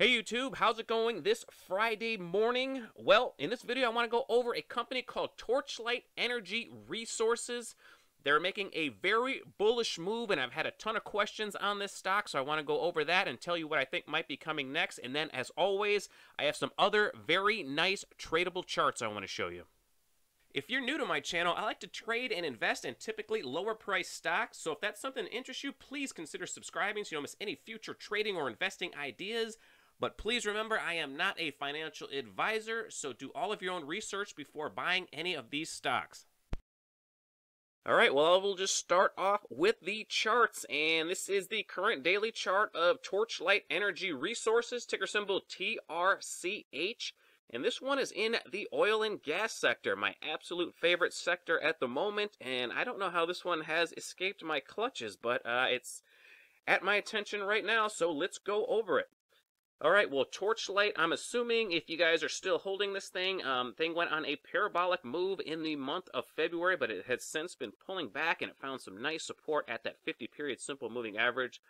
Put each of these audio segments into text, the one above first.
Hey YouTube, how's it going this Friday morning? Well, in this video I want to go over a company called Torchlight Energy Resources. They're making a very bullish move and I've had a ton of questions on this stock, so I want to go over that and tell you what I think might be coming next. And then as always, I have some other very nice tradable charts I want to show you. If you're new to my channel, I like to trade and invest in typically lower price stocks, so if that's something that interests you, please consider subscribing so you don't miss any future trading or investing ideas. But please remember, I am not a financial advisor, so do all of your own research before buying any of these stocks. All right, well, I will just start off with the charts, and this is the current daily chart of Torchlight Energy Resources, ticker symbol TRCH. And this one is in the oil and gas sector, my absolute favorite sector at the moment. And I don't know how this one has escaped my clutches, but uh, it's at my attention right now, so let's go over it. All right, well, Torchlight, I'm assuming if you guys are still holding this thing, um, thing went on a parabolic move in the month of February, but it has since been pulling back and it found some nice support at that 50 period simple moving average.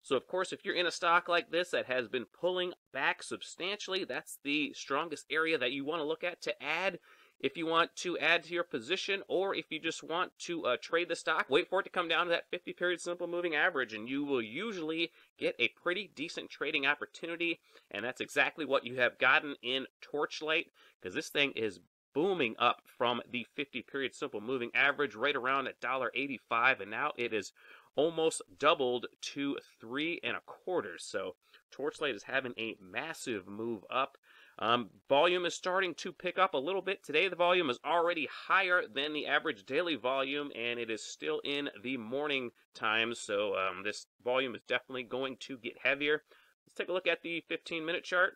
So, of course, if you're in a stock like this that has been pulling back substantially, that's the strongest area that you want to look at to add if you want to add to your position or if you just want to uh, trade the stock, wait for it to come down to that 50 period simple moving average and you will usually get a pretty decent trading opportunity. And that's exactly what you have gotten in Torchlight because this thing is booming up from the 50 period simple moving average right around at $1.85 and now it is almost doubled to three and a quarter. So Torchlight is having a massive move up. Um, volume is starting to pick up a little bit. Today the volume is already higher than the average daily volume and it is still in the morning time. So um, this volume is definitely going to get heavier. Let's take a look at the 15 minute chart.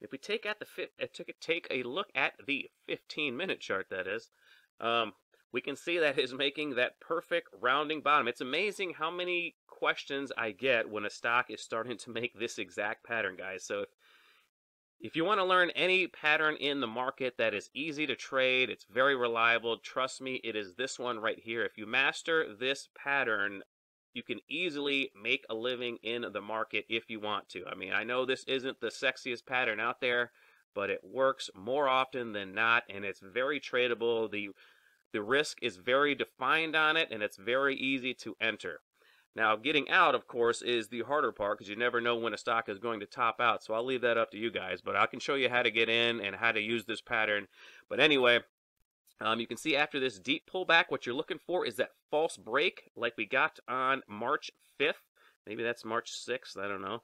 If we take at the uh, take a look at the 15 minute chart, that is, um, we can see that is making that perfect rounding bottom. It's amazing how many questions I get when a stock is starting to make this exact pattern, guys. So if if you want to learn any pattern in the market that is easy to trade, it's very reliable, trust me, it is this one right here. If you master this pattern, you can easily make a living in the market if you want to. I mean, I know this isn't the sexiest pattern out there, but it works more often than not, and it's very tradable. The the risk is very defined on it, and it's very easy to enter. Now, getting out, of course, is the harder part because you never know when a stock is going to top out. So I'll leave that up to you guys. But I can show you how to get in and how to use this pattern. But anyway, um, you can see after this deep pullback, what you're looking for is that false break like we got on March 5th. Maybe that's March 6th. I don't know.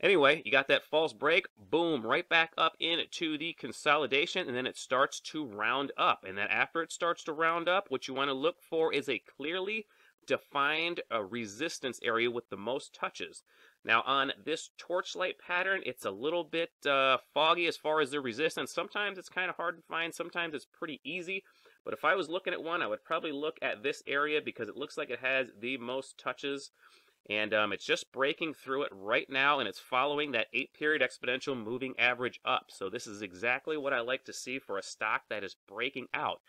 Anyway, you got that false break, boom, right back up into the consolidation, and then it starts to round up. And then after it starts to round up, what you want to look for is a clearly defined a resistance area with the most touches. Now on this torchlight pattern, it's a little bit uh, foggy as far as the resistance. Sometimes it's kind of hard to find, sometimes it's pretty easy. But if I was looking at one, I would probably look at this area because it looks like it has the most touches. And um, it's just breaking through it right now, and it's following that 8-period exponential moving average up. So this is exactly what I like to see for a stock that is breaking out.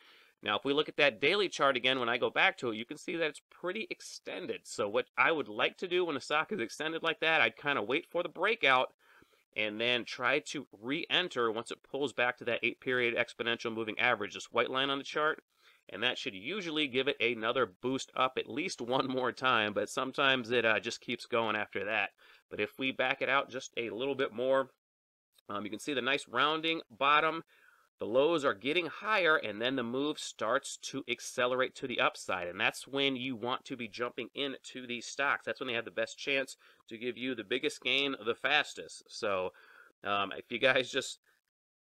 Now, if we look at that daily chart again, when I go back to it, you can see that it's pretty extended. So what I would like to do when a stock is extended like that, I'd kind of wait for the breakout and then try to re-enter once it pulls back to that 8-period exponential moving average, this white line on the chart. And that should usually give it another boost up at least one more time, but sometimes it uh, just keeps going after that. But if we back it out just a little bit more, um, you can see the nice rounding bottom the lows are getting higher and then the move starts to accelerate to the upside and that's when you want to be jumping into these stocks. That's when they have the best chance to give you the biggest gain the fastest. So um, if you guys just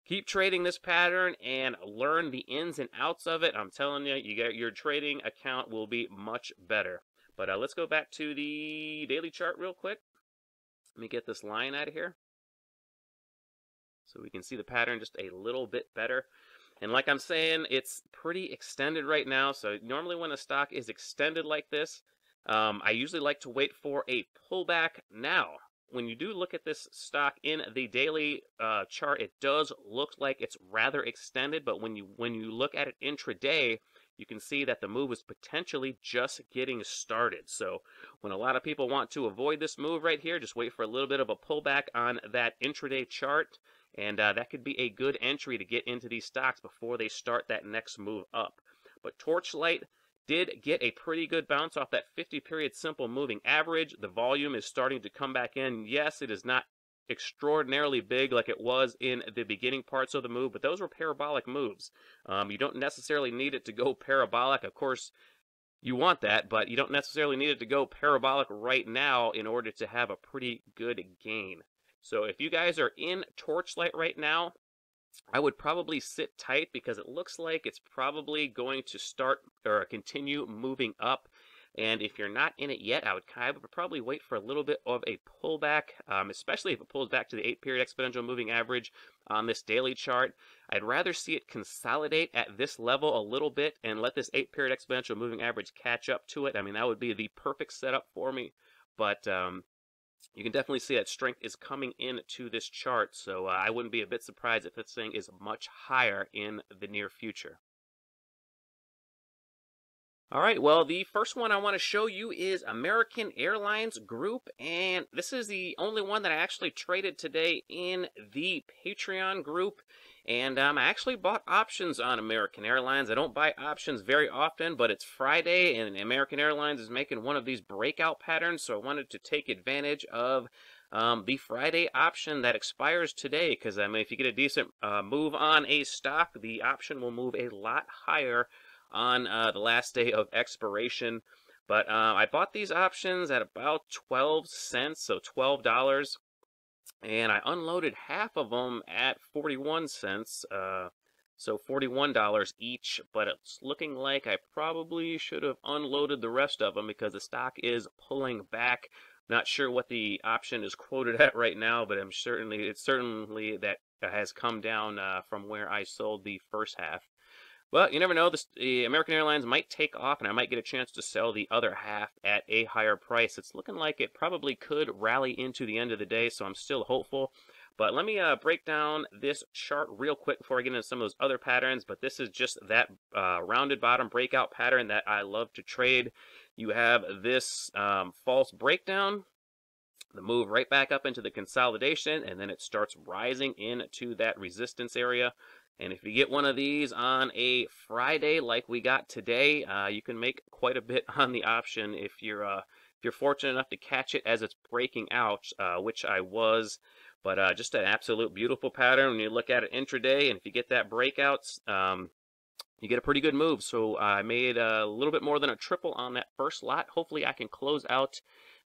keep trading this pattern and learn the ins and outs of it i'm telling you you get your trading account will be much better. But uh, let's go back to the daily chart real quick. Let me get this line out of here so we can see the pattern just a little bit better. And like I'm saying, it's pretty extended right now. So normally when a stock is extended like this, um, I usually like to wait for a pullback. Now, when you do look at this stock in the daily uh, chart, it does look like it's rather extended. But when you when you look at it intraday, you can see that the move is potentially just getting started. So when a lot of people want to avoid this move right here, just wait for a little bit of a pullback on that intraday chart. And uh, that could be a good entry to get into these stocks before they start that next move up. But Torchlight did get a pretty good bounce off that 50 period simple moving average. The volume is starting to come back in. Yes, it is not extraordinarily big like it was in the beginning parts of the move, but those were parabolic moves. Um, you don't necessarily need it to go parabolic. Of course, you want that, but you don't necessarily need it to go parabolic right now in order to have a pretty good gain. So if you guys are in Torchlight right now, I would probably sit tight because it looks like it's probably going to start or continue moving up. And if you're not in it yet, I would kind of probably wait for a little bit of a pullback, um, especially if it pulls back to the 8-period exponential moving average on this daily chart. I'd rather see it consolidate at this level a little bit and let this 8-period exponential moving average catch up to it. I mean, that would be the perfect setup for me. But um, you can definitely see that strength is coming in to this chart. So uh, I wouldn't be a bit surprised if this thing is much higher in the near future. All right, well, the first one I want to show you is American Airlines Group, and this is the only one that I actually traded today in the Patreon group. And um, I actually bought options on American Airlines. I don't buy options very often, but it's Friday, and American Airlines is making one of these breakout patterns, so I wanted to take advantage of um, the Friday option that expires today. Because I mean, if you get a decent uh, move on a stock, the option will move a lot higher on uh, the last day of expiration. But uh, I bought these options at about 12 cents, so $12. And I unloaded half of them at 41 cents, uh, so $41 each. But it's looking like I probably should have unloaded the rest of them because the stock is pulling back. Not sure what the option is quoted at right now, but I'm certainly it's certainly that has come down uh, from where I sold the first half. But you never know. This, the American Airlines might take off, and I might get a chance to sell the other half at a higher price. It's looking like it probably could rally into the end of the day, so I'm still hopeful. But let me uh, break down this chart real quick before I get into some of those other patterns. But this is just that uh, rounded bottom breakout pattern that I love to trade. You have this um, false breakdown, the move right back up into the consolidation, and then it starts rising into that resistance area. And if you get one of these on a Friday like we got today, uh, you can make quite a bit on the option if you're uh, if you're fortunate enough to catch it as it's breaking out, uh, which I was. But uh, just an absolute beautiful pattern when you look at it intraday, and if you get that breakout, um, you get a pretty good move. So I made a little bit more than a triple on that first lot. Hopefully I can close out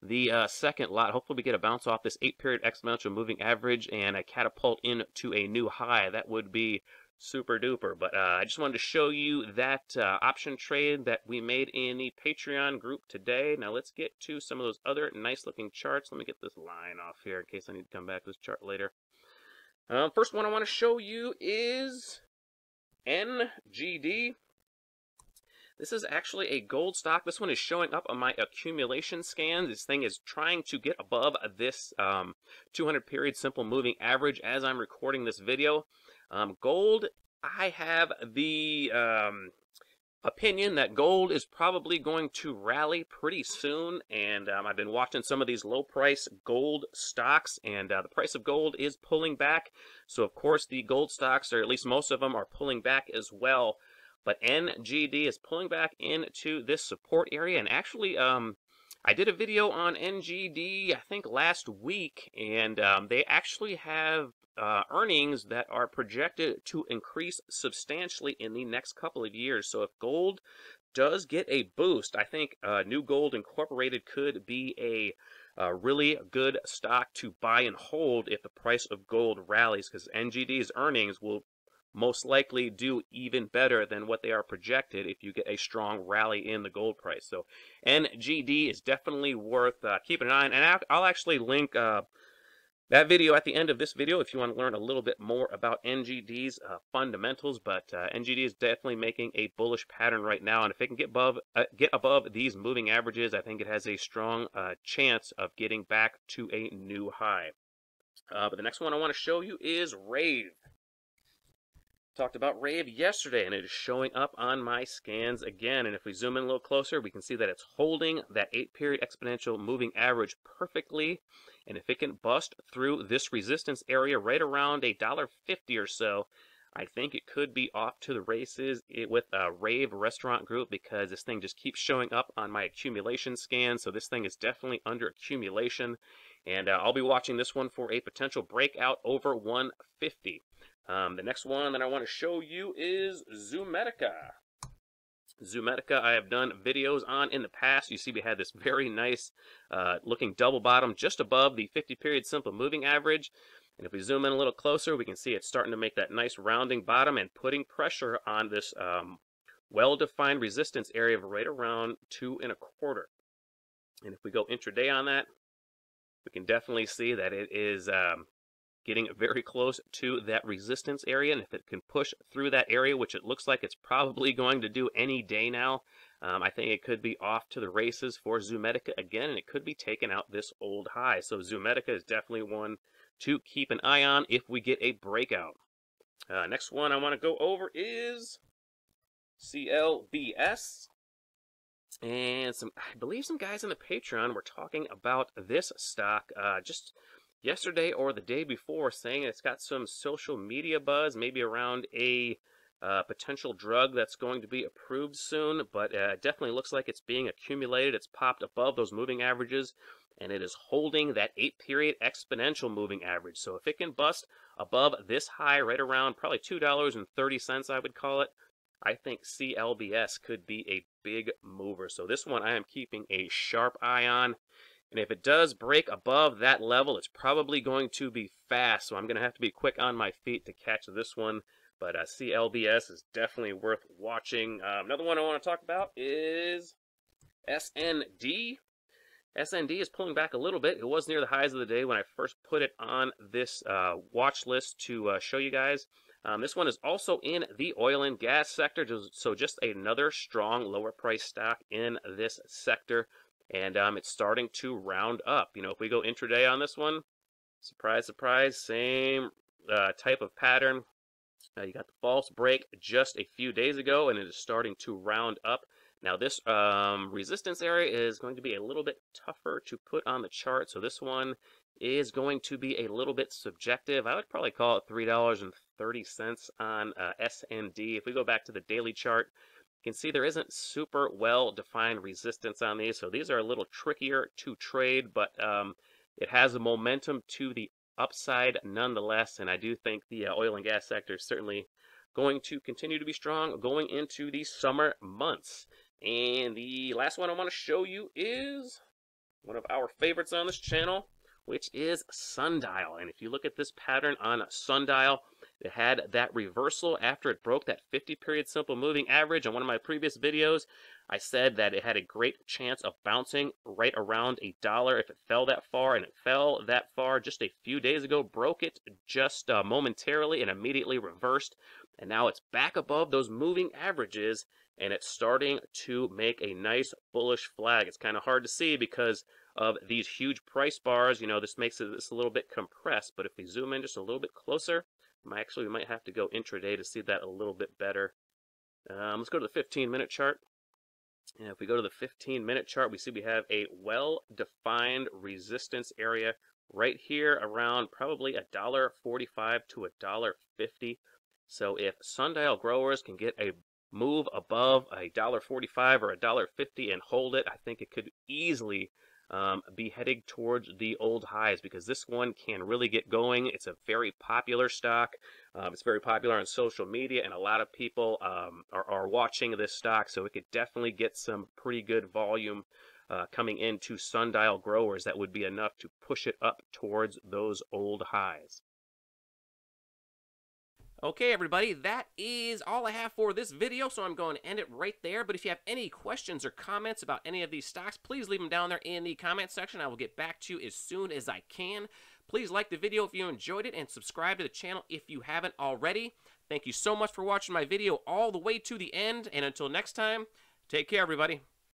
the uh, second lot. Hopefully we get a bounce off this 8-period exponential moving average and a catapult into a new high. That would be super duper. But uh, I just wanted to show you that uh, option trade that we made in the Patreon group today. Now let's get to some of those other nice looking charts. Let me get this line off here in case I need to come back to this chart later. Um, first one I want to show you is NGD. This is actually a gold stock. This one is showing up on my accumulation scan. This thing is trying to get above this um, 200 period simple moving average as I'm recording this video. Um, gold, I have the um, opinion that gold is probably going to rally pretty soon. And um, I've been watching some of these low price gold stocks, and uh, the price of gold is pulling back. So, of course, the gold stocks, or at least most of them, are pulling back as well. But NGD is pulling back into this support area, and actually, um, I did a video on NGD, I think last week, and um, they actually have uh, earnings that are projected to increase substantially in the next couple of years. So if gold does get a boost, I think uh, New Gold Incorporated could be a a really good stock to buy and hold if the price of gold rallies because NGD's earnings will most likely do even better than what they are projected if you get a strong rally in the gold price. So NGD is definitely worth uh, keeping an eye on. And I'll actually link uh, that video at the end of this video if you want to learn a little bit more about NGD's uh, fundamentals. But uh, NGD is definitely making a bullish pattern right now. And if it can get above, uh, get above these moving averages, I think it has a strong uh, chance of getting back to a new high. but the next one I want to show you is Rave. Talked about Rave yesterday, and it is showing up on my scans again. And if we zoom in a little closer, we can see that it's holding that 8-period exponential moving average perfectly. And if it can bust through this resistance area right around a dollar fifty or so, I think it could be off to the races with a Rave Restaurant Group because this thing just keeps showing up on my accumulation scan. So this thing is definitely under accumulation. And uh, I'll be watching this one for a potential breakout over 150. Um, the next one that I want to show you is Zomedica. Zomedica I have done videos on in the past. You see we had this very nice uh, looking double bottom just above the 50 period simple moving average. And if we zoom in a little closer, we can see it's starting to make that nice rounding bottom and putting pressure on this um, well-defined resistance area of right around two and a quarter. And if we go intraday on that, we can definitely see that it is um, getting very close to that resistance area. And if it can push through that area, which it looks like it's probably going to do any day now, um, I think it could be off to the races for Zomedica again, and it could be taking out this old high. So Zomedica is definitely one to keep an eye on if we get a breakout. Uh, next one I want to go over is CLBS. And some, I believe some guys on the Patreon were talking about this stock uh, just yesterday or the day before, saying it's got some social media buzz, maybe around a uh, potential drug that's going to be approved soon, but uh, it definitely looks like it's being accumulated. It's popped above those moving averages, and it is holding that eight period exponential moving average. So if it can bust above this high, right around probably $2.30, I would call it, I think CLBS could be a big mover. So this one I am keeping a sharp eye on. And if it does break above that level, it's probably going to be fast. So I'm going to have to be quick on my feet to catch this one. But uh, CLBS is definitely worth watching. Uh, another one I want to talk about is SND. SND is pulling back a little bit. It was near the highs of the day when I first put it on this uh, watch list to uh, show you guys. Um, this one is also in the oil and gas sector, so just another strong lower price stock in this sector. And um, it's starting to round up. You know, if we go intraday on this one, surprise, surprise, same uh, type of pattern. Uh, you got the false break just a few days ago, and it is starting to round up. Now this um, resistance area is going to be a little bit tougher to put on the chart. So this one is going to be a little bit subjective. I would probably call it $3.30 on uh, SND. If we go back to the daily chart, you can see there isn't super well defined resistance on these. So these are a little trickier to trade, but um, it has a momentum to the upside nonetheless. And I do think the uh, oil and gas sector is certainly going to continue to be strong going into the summer months. And the last one I want to show you is one of our favorites on this channel, which is Sundial. And if you look at this pattern on Sundial, it had that reversal after it broke that 50 period simple moving average. On one of my previous videos, I said that it had a great chance of bouncing right around a dollar if it fell that far, and it fell that far just a few days ago, broke it just uh, momentarily and immediately reversed. And now it's back above those moving averages, and it's starting to make a nice bullish flag. It's kind of hard to see because of these huge price bars. You know, this makes it this a little bit compressed, but if we zoom in just a little bit closer, actually we might have to go intraday to see that a little bit better. Um, let's go to the 15 minute chart. And if we go to the 15 minute chart, we see we have a well-defined resistance area right here around probably a dollar 45 to a dollar 50. So if sundial growers can get a move above a dollar 45 or a dollar 50 and hold it, I think it could easily um, be heading towards the old highs because this one can really get going. It's a very popular stock. Um, it's very popular on social media, and a lot of people um, are, are, watching this stock, so it could definitely get some pretty good volume uh, coming into sundial growers that would be enough to push it up towards those old highs. Okay, everybody, that is all I have for this video, so I'm going to end it right there. But if you have any questions or comments about any of these stocks, please leave them down there in the comment section. I will get back to you as soon as I can. Please like the video if you enjoyed it and subscribe to the channel if you haven't already. Thank you so much for watching my video all the way to the end, and until next time, take care, everybody.